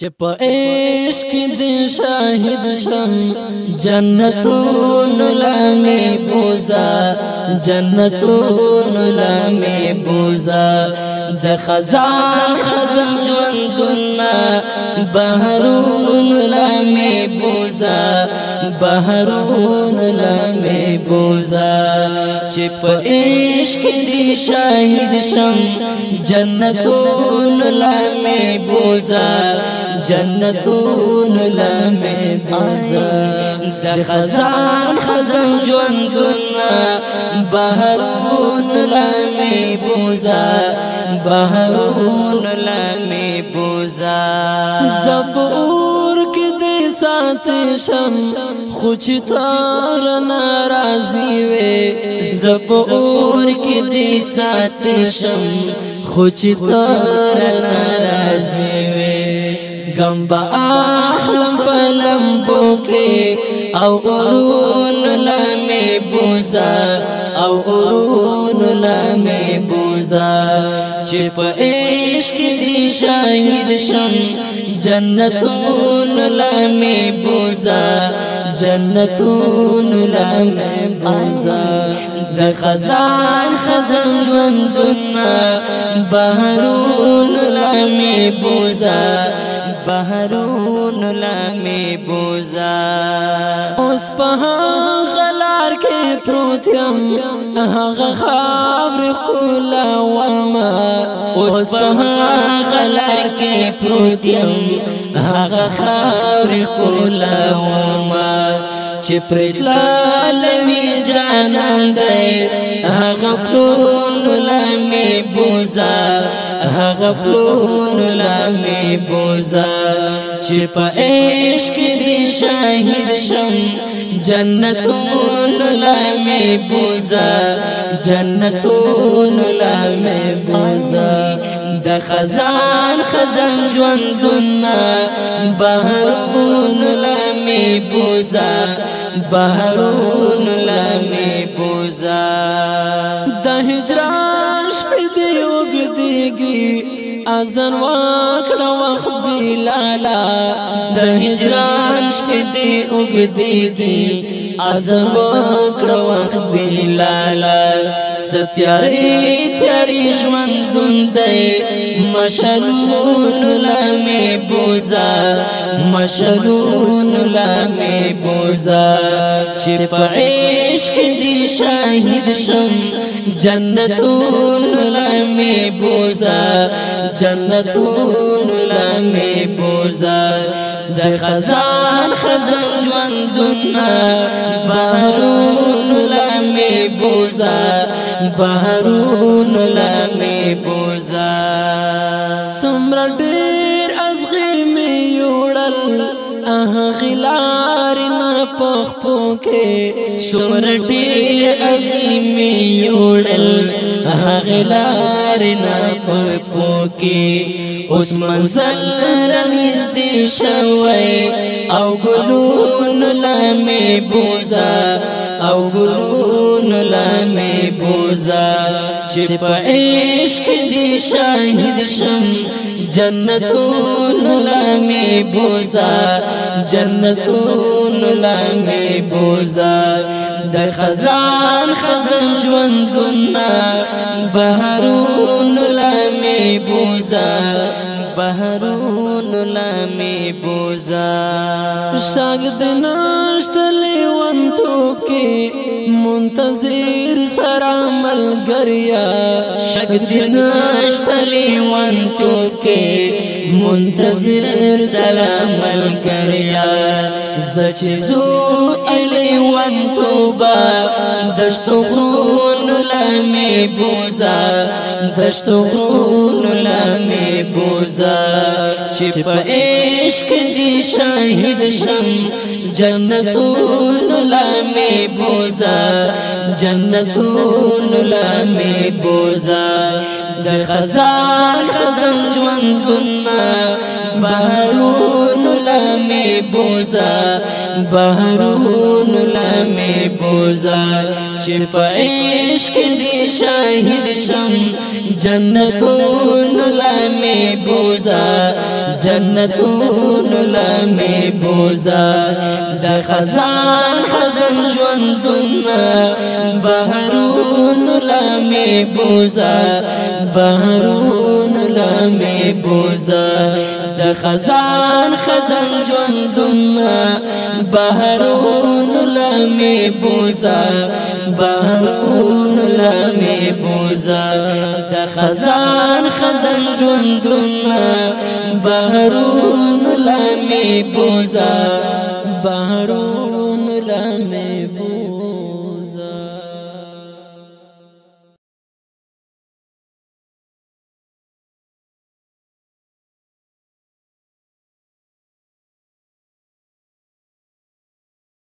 چې په عشق دې شاهد شم جنتون لامې بوزا جنتون لامې بوزا د خزان خزان ژوندونه بهرون لامې لمی بوزا بحرون لمی بوزا چی پا عشق دی شاہد شم جنتون لمی بوزا جنتون لمی بوزا د خزان خزان ژوندونه بهرون لمی بوزا بهرون لمی بوزا زبون ساتي شم خو چې تار ناراضي وې زبور کې دې ساتي شم خو چې تار ناراضي وې غم با احلم پلم بوکي او اورون لمه بوزا او اورون نه می بوزا چې په عشق دې شاهد شم جنتون لا می بوزا جنتون لا می بوزا د خزان خزان ژوندونه بهرون لا می بوزا بهرون لا می بوزا اوس په کې پروت يم هغه خاور کولا وما اوس په غلار کې پروت يم هغه خاور کولا وما چې پرلا لوي جانان دی هغه پلون لمي بوزا هغه پلون لمي بوزا چې په عشق دي شاهد شم جنتون لامي بوزا جنتون لامي بوزا د خزان خزان ژوندونه بهرون لامي بوزا بهرون لامي بوزا د هجران شپې دی وګديږي اذن واکړه وخت بلالا د هجران شپې دې وګدې دې ازو کړو وخت بلاله ستیاری تیاری ژوندون دی مشلون لامې بوزا مشلون لامې بوزا چې په عشق دی شاهد شم جنتون لامې بوزا جنتون لامې بوزا د خزان خزان ژوندون بارون لامې بوزا بارون لمی بوزا سمر ډیر ازغی می یوړل اه غلار نه پخ پوکې سمر ډیر ازغی می یوړل اه غلار نه پخ پوکې اوس منزل رنس دی شوي او ګلون لمی بوزا او ګلون بوزا چې په عشق دې شاهد شم جنتون لامي بوزا جنتون لمې بوزا د خزان خزان ژوندونه بهارون لمې بوزا بهارون لمې بوزا شاګد ناشتلې وانتو کې منتظر سره ملګریا شاګد ناشتلې وانتو کې منتظر سره ملګریا زچ چیزو الی وان توبا دشتو غرون لمی بوزا دشتو غرون لمی بوزا چی پا عشق دی شاہد شم جنتون لمی بوزا جنتون لمی بوزا د خزان خزان ژوندونه بهرون لمی بوزا بهرون لمه بوزا چې په عشق دې شاهد شم جنتون لمه بوزا جنتون لمه بوزا د خزان خزان ژوندون بهرون لمه بوزا بهرون لمه بوزا د خزان خزان ژوندون بهرون لمی بوزا بهرون لمی بوزا د خزان خزان جندنا بهرون لمی بوزا بهرون لمی بوزا